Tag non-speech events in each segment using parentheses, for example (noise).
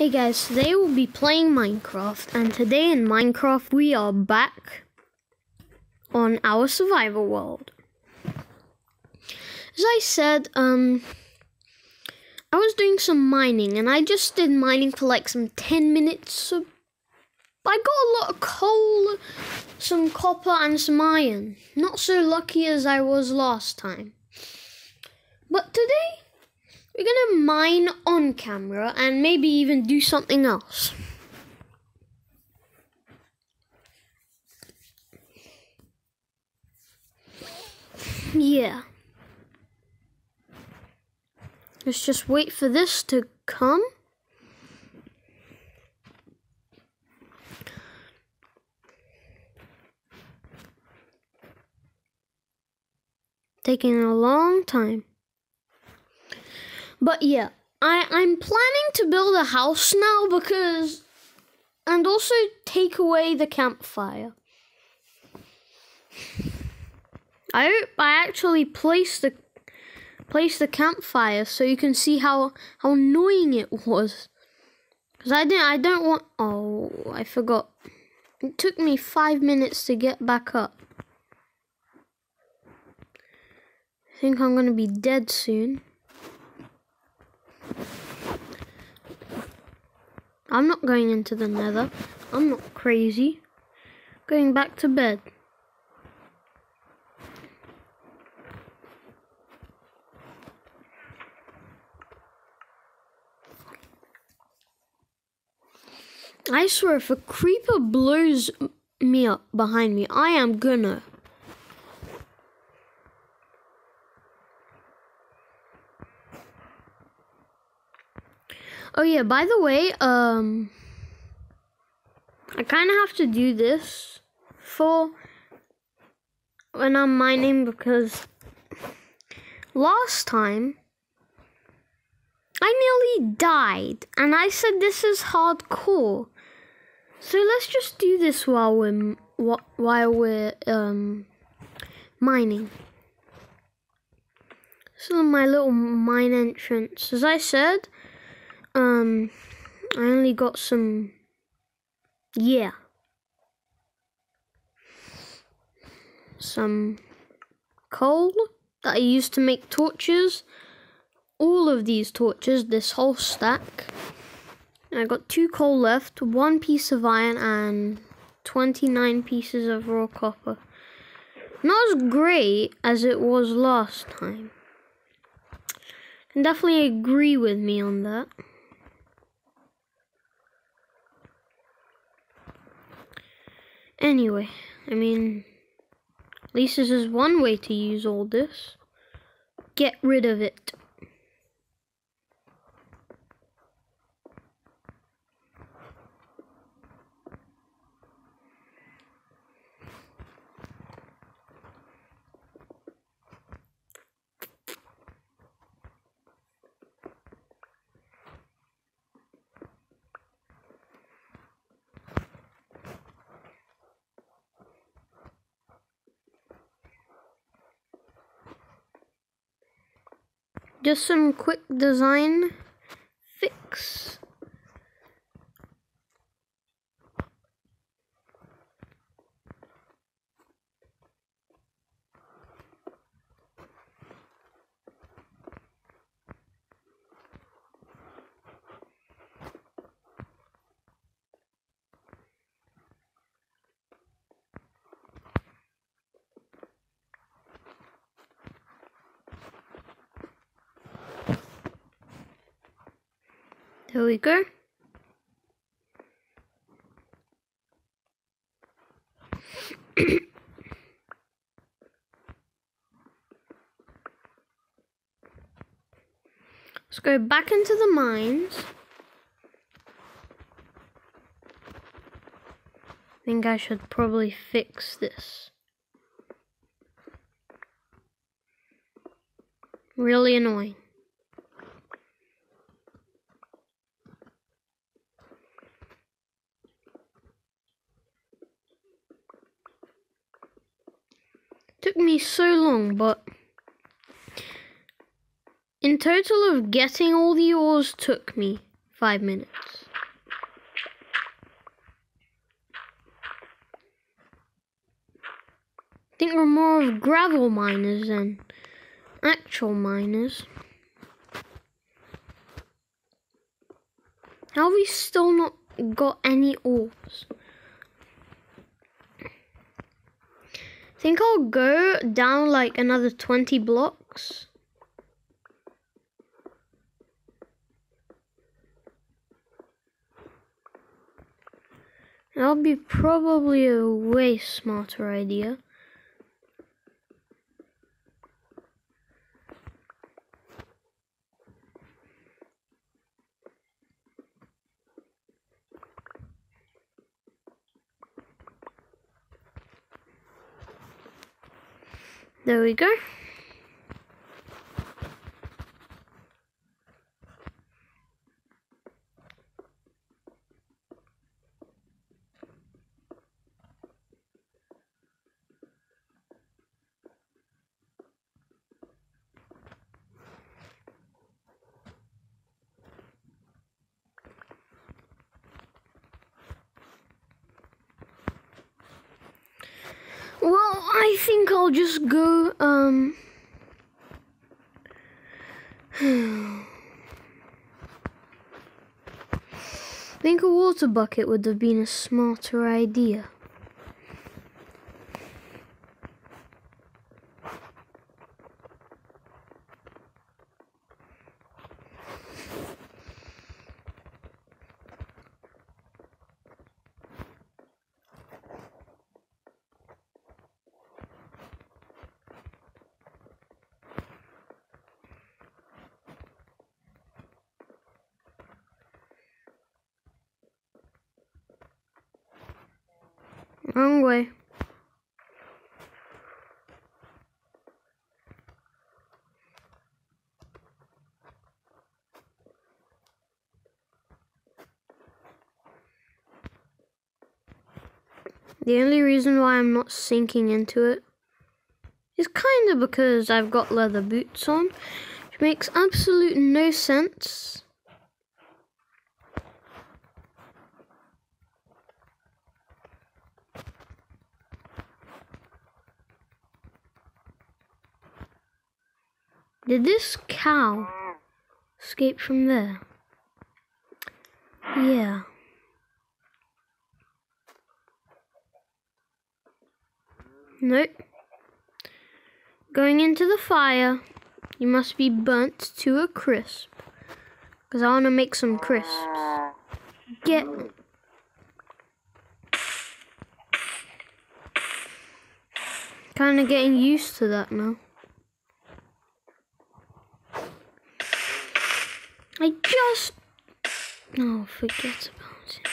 Hey guys, today we'll be playing Minecraft, and today in Minecraft we are back on our survival world. As I said, um, I was doing some mining, and I just did mining for like some 10 minutes. So I got a lot of coal, some copper, and some iron. Not so lucky as I was last time. But today, we're gonna mine on camera and maybe even do something else. Yeah. Let's just wait for this to come. Taking a long time. But yeah, I I'm planning to build a house now because and also take away the campfire. I hope I actually place the place the campfire so you can see how how annoying it was. Cause I didn't I don't want oh I forgot. It took me five minutes to get back up. I think I'm gonna be dead soon. I'm not going into the nether. I'm not crazy. Going back to bed. I swear, if a creeper blows me up behind me, I am gonna. Oh yeah, by the way, um I kind of have to do this for when I'm mining because last time I nearly died and I said this is hardcore. So let's just do this while we're while we're um mining. Is my little mine entrance. As I said, um, I only got some. Yeah. Some coal that I used to make torches. All of these torches, this whole stack. I got two coal left, one piece of iron, and 29 pieces of raw copper. Not as great as it was last time. Can definitely agree with me on that. Anyway, I mean, at least this is one way to use all this. Get rid of it. Just some quick design fix. There we go. (coughs) Let's go back into the mines. I think I should probably fix this. Really annoying. took me so long, but in total of getting all the ores took me five minutes. I think we're more of gravel miners than actual miners. How have we still not got any ores? Think I'll go down like another 20 blocks. That'll be probably a way smarter idea. There we go. Well, I think I'll just go, um... (sighs) I think a water bucket would have been a smarter idea. The only reason why I'm not sinking into it is kind of because I've got leather boots on, which makes absolute no sense. Did this cow escape from there? Yeah. Nope. Going into the fire, you must be burnt to a crisp. Because I want to make some crisps. Get. Kind of getting used to that now. I just. No, forget about it.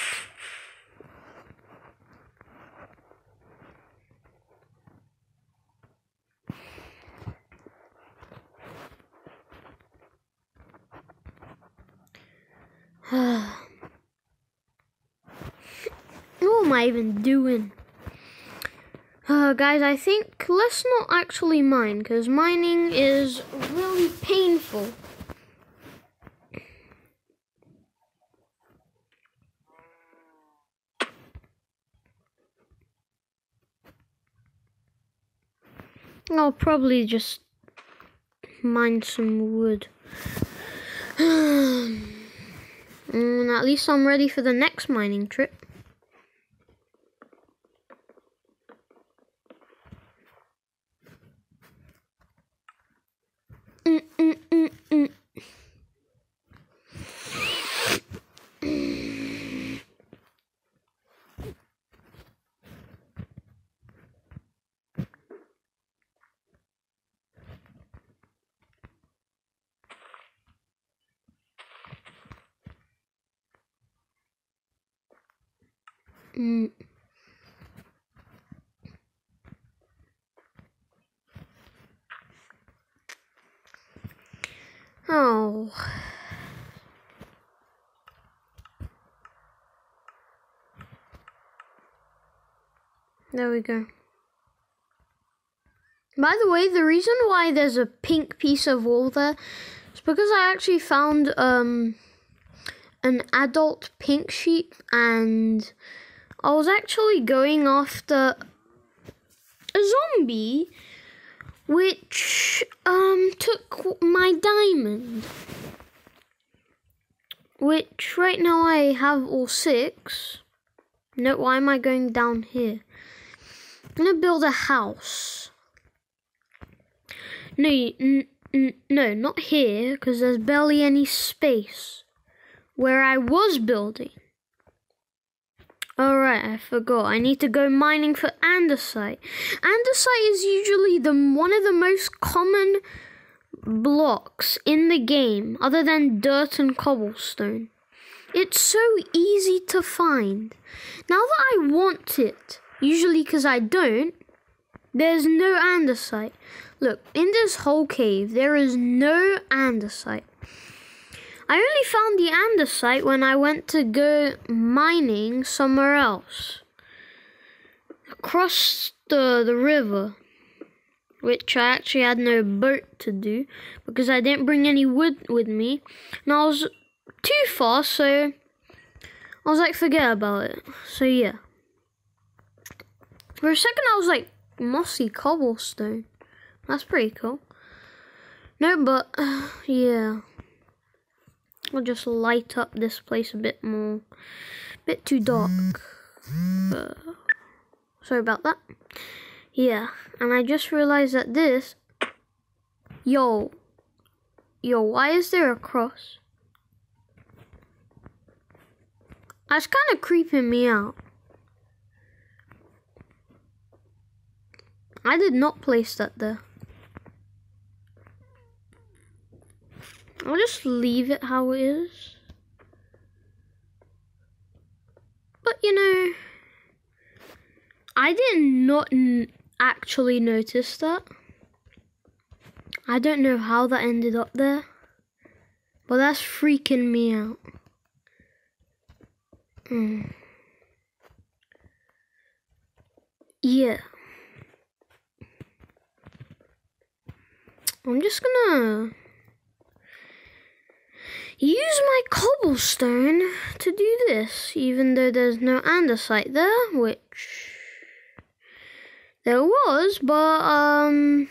(sighs) what am I even doing? Uh, guys, I think let's not actually mine because mining is really painful. I'll probably just mine some wood. and (sighs) mm, at least I'm ready for the next mining trip. Mm -mm -mm, mm. Mm. Oh. There we go. By the way, the reason why there's a pink piece of wall there is because I actually found um an adult pink sheep and I was actually going after a zombie which um took my diamond which right now I have all six. No, why am I going down here? I'm gonna build a house. No, no, not here, because there's barely any space where I was building. Alright, I forgot. I need to go mining for andesite. Andesite is usually the one of the most common blocks in the game other than dirt and cobblestone. It's so easy to find. Now that I want it, usually because I don't, there's no andesite. Look, in this whole cave, there is no andesite. I only found the andesite when I went to go mining somewhere else. Across the, the river which I actually had no boat to do because I didn't bring any wood with me, and I was too far, so I was like, forget about it. So yeah. For a second, I was like, mossy cobblestone. That's pretty cool. No, but (sighs) yeah. I'll just light up this place a bit more. A bit too dark. Uh, sorry about that. Yeah, and I just realized that this. Yo. Yo, why is there a cross? That's kind of creeping me out. I did not place that there. I'll just leave it how it is. But you know, I did not actually notice that. I don't know how that ended up there, but that's freaking me out. Mm. Yeah. I'm just gonna use my cobblestone to do this, even though there's no andesite there, which there was, but um,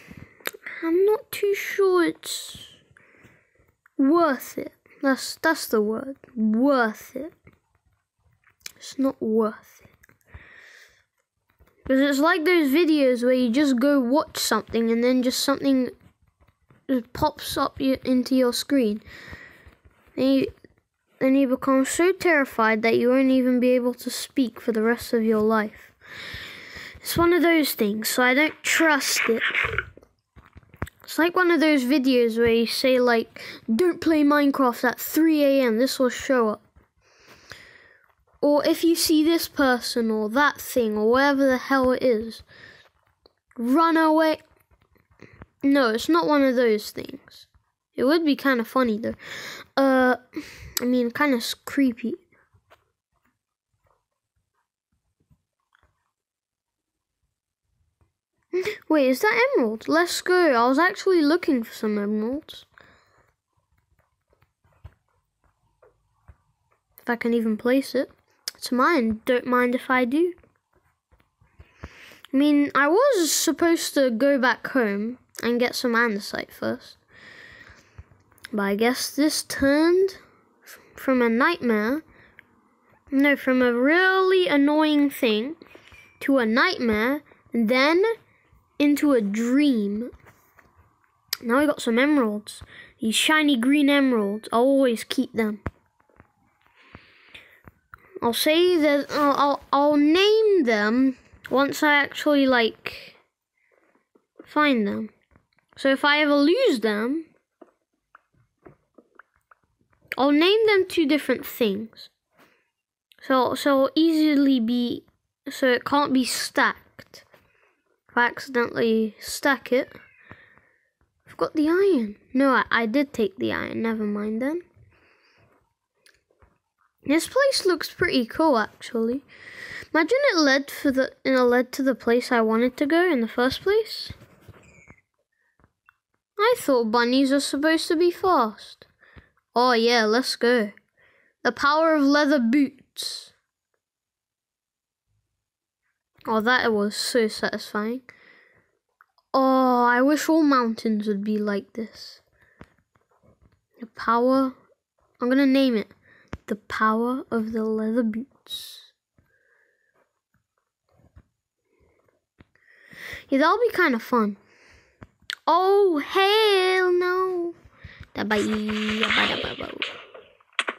I'm not too sure it's worth it. That's that's the word. Worth it. It's not worth it. Because it's like those videos where you just go watch something and then just something pops up into your screen. And you, then you become so terrified that you won't even be able to speak for the rest of your life. It's one of those things, so I don't trust it. It's like one of those videos where you say like, don't play Minecraft at 3 a.m. This will show up. Or if you see this person or that thing or whatever the hell it is, run away. No, it's not one of those things. It would be kind of funny though. Uh, I mean, kind of creepy. Wait, is that emerald? Let's go. I was actually looking for some emeralds. If I can even place it. It's mine. Don't mind if I do. I mean, I was supposed to go back home and get some andesite first. But I guess this turned from a nightmare, no, from a really annoying thing to a nightmare, and then into a dream. Now I got some emeralds. These shiny green emeralds. I'll always keep them. I'll say that I'll, I'll name them once I actually like find them. So if I ever lose them, I'll name them two different things. So so easily be so it can't be stacked. If I accidentally stack it. I've got the iron. No, I, I did take the iron. Never mind then. This place looks pretty cool, actually. Imagine it led for the it led to the place I wanted to go in the first place. I thought bunnies are supposed to be fast. Oh yeah, let's go. The power of leather boots. Oh, that was so satisfying. Oh, I wish all mountains would be like this. The power. I'm gonna name it. The power of the leather boots. Yeah, that'll be kind of fun. Oh, hell no.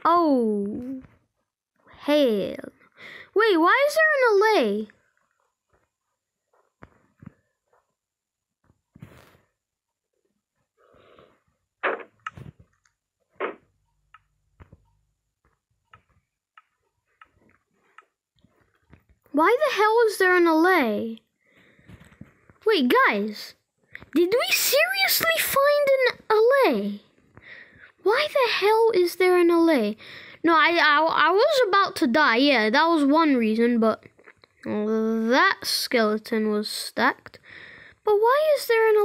Oh, hell. Wait, why is there an allay? Why the hell is there an allay? Wait, guys, did we seriously find an allay? Why the hell is there an allay? No, I, I, I was about to die. Yeah, that was one reason, but that skeleton was stacked. But why is there an?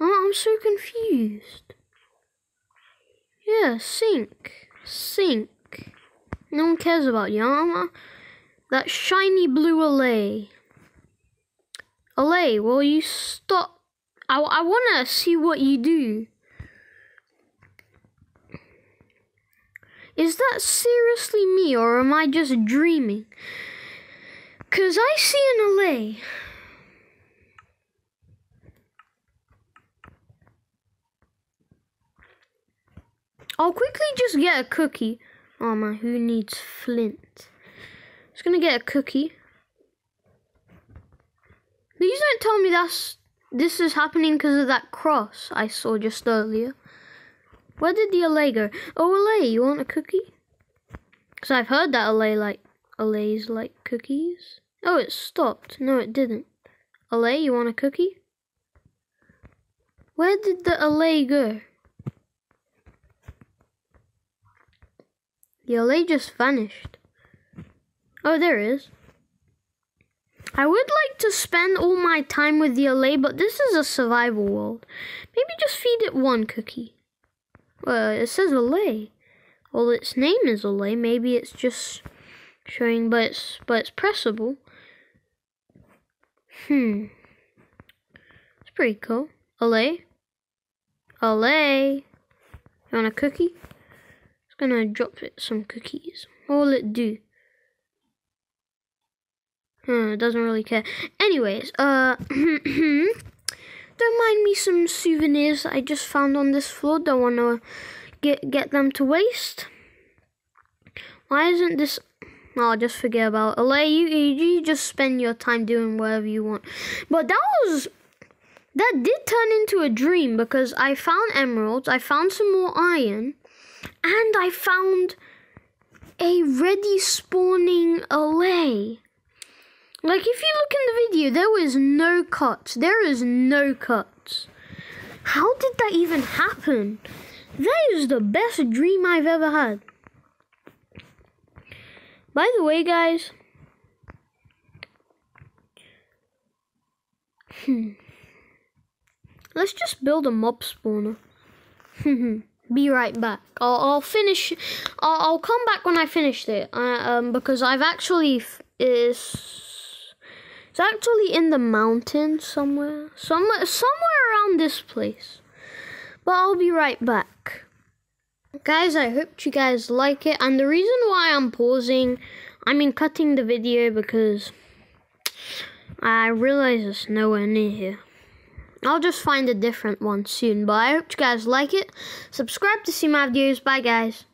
Oh, I'm so confused. Yeah, sink. Sink. No one cares about Yama. That shiny blue allay. Allay, will you stop? I, I want to see what you do. Is that seriously me or am I just dreaming? Because I see an allay. I'll quickly just get a cookie. Oh man, who needs flint? Just gonna get a cookie. Please don't tell me that's this is happening because of that cross I saw just earlier. Where did the allay go? Oh, allay, you want a cookie? Because I've heard that allay like allays like cookies. Oh, it stopped. No, it didn't. Allay, you want a cookie? Where did the allay go? The allay just vanished. Oh, there it is. I would like to spend all my time with the allay, but this is a survival world. Maybe just feed it one cookie. Well, it says allay. Well, its name is allay. Maybe it's just showing, but it's, but it's pressable. Hmm. It's pretty cool. Allay. Allay. You want a cookie? It's gonna drop it some cookies. What will it do? Hmm, it doesn't really care. Anyways, uh, (clears throat) don't mind me some souvenirs I just found on this floor. Don't want to get get them to waste. Why isn't this? Oh, just forget about it. You, you you just spend your time doing whatever you want. But that was that did turn into a dream because I found emeralds, I found some more iron, and I found a ready spawning allay. Like, if you look in the video, there was no cuts. There is no cuts. How did that even happen? That is the best dream I've ever had. By the way, guys. Hmm. Let's just build a mob spawner. (laughs) Be right back. I'll, I'll finish. I'll, I'll, come back when I finish it. Uh, um, because I've actually is it's actually in the mountains somewhere. Somewhere somewhere around this place. But I'll be right back. Guys, I hope you guys like it. And the reason why I'm pausing, I mean cutting the video because I realize it's nowhere near here. I'll just find a different one soon. But I hope you guys like it. Subscribe to see my videos. Bye guys.